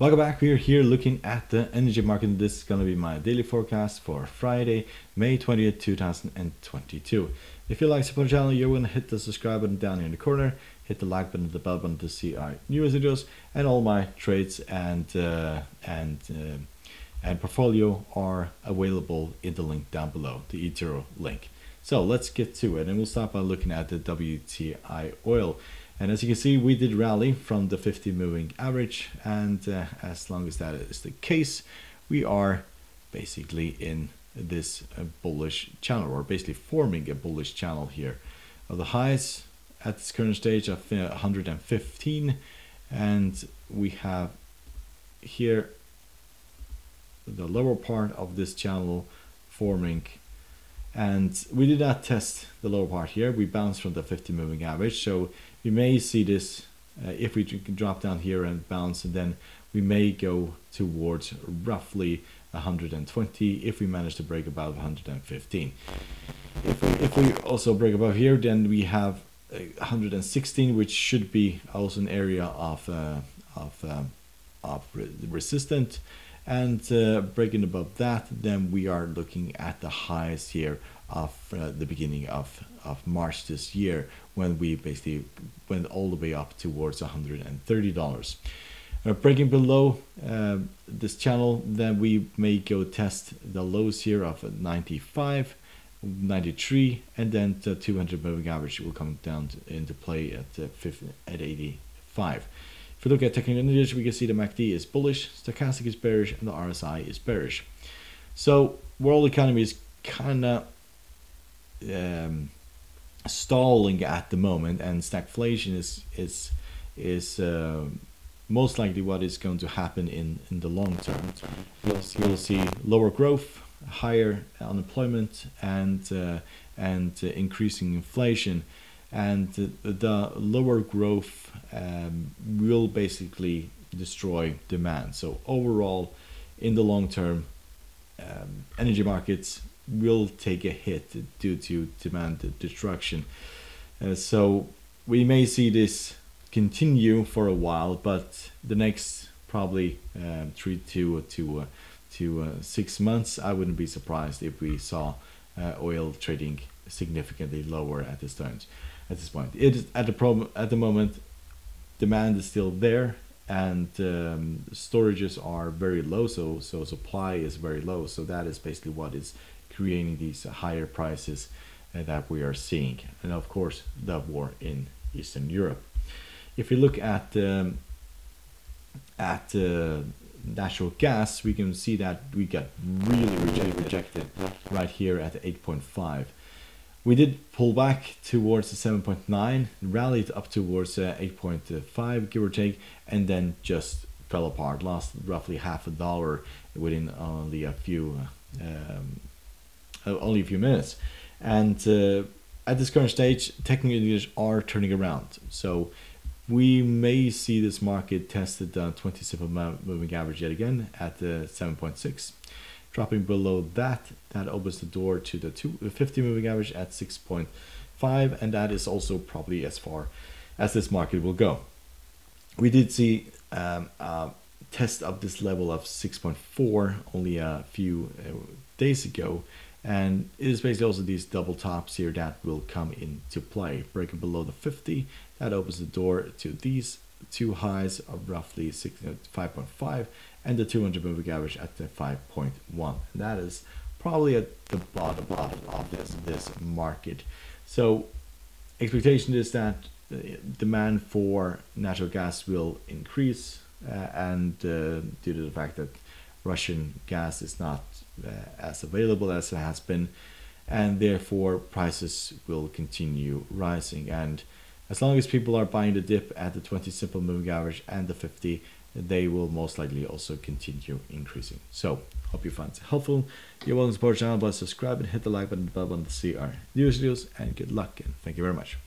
Welcome back. We are here looking at the energy market. This is going to be my daily forecast for Friday, May 20th, 2022. If you like support the channel, you're going to hit the subscribe button down here in the corner, hit the like button, the bell button to see our newest videos, and all my trades and uh, and uh, and portfolio are available in the link down below, the eToro link. So let's get to it, and we'll start by looking at the WTI oil. And as you can see, we did rally from the 50 moving average. And uh, as long as that is the case, we are basically in this uh, bullish channel or basically forming a bullish channel here. Uh, the highs at this current stage of 115 and we have here the lower part of this channel forming and we did not test the lower part here. We bounced from the 50 moving average. So we may see this uh, if we drop down here and bounce and then we may go towards roughly 120 if we manage to break above 115 if we, if we also break above here then we have 116 which should be also an area of uh, of um, of re resistant and uh, breaking above that then we are looking at the highs here of uh, the beginning of, of March this year when we basically went all the way up towards $130. Uh, breaking below uh, this channel then we may go test the lows here of 95 93 and then the 200 moving average will come down to, into play at, uh, 50, at 85 if we look at technical indicators, we can see the MACD is bullish, stochastic is bearish, and the RSI is bearish. So world economy is kind of um, stalling at the moment, and stagflation is is is uh, most likely what is going to happen in in the long term. You'll, you'll see lower growth, higher unemployment, and uh, and uh, increasing inflation and the lower growth um, will basically destroy demand. So overall, in the long term, um, energy markets will take a hit due to demand destruction. Uh, so we may see this continue for a while, but the next probably uh, three to to uh, to uh, six months, I wouldn't be surprised if we saw uh, oil trading significantly lower at this time at this point. It is at the problem at the moment, demand is still there and um, storages are very low, so so supply is very low. So that is basically what is creating these higher prices uh, that we are seeing, and of course the war in Eastern Europe. If we look at um, at uh, natural gas, we can see that we got really rejected, rejected right here at 8.5 we did pull back towards the 7.9, rallied up towards uh, 8.5, give or take, and then just fell apart. Lost roughly half a dollar within only a few, um, uh, only a few minutes. And uh, at this current stage, technical indicators are turning around. So we may see this market tested the 20 simple moving average yet again at the 7.6 dropping below that that opens the door to the 50 moving average at 6.5 and that is also probably as far as this market will go. We did see um, a test of this level of 6.4 only a few uh, days ago and it is basically also these double tops here that will come into play. Breaking below the 50 that opens the door to these two highs of roughly 5.5 and the 200 moving average at the 5.1 and that is probably at the bottom bottom of this this market. So expectation is that demand for natural gas will increase uh, and uh, due to the fact that Russian gas is not uh, as available as it has been and therefore prices will continue rising. And as long as people are buying the dip at the 20 simple moving average and the 50 they will most likely also continue increasing. So, hope you find it helpful. You're welcome to support the channel by subscribing, and hit the like button the bell button to see our newest videos and good luck and thank you very much.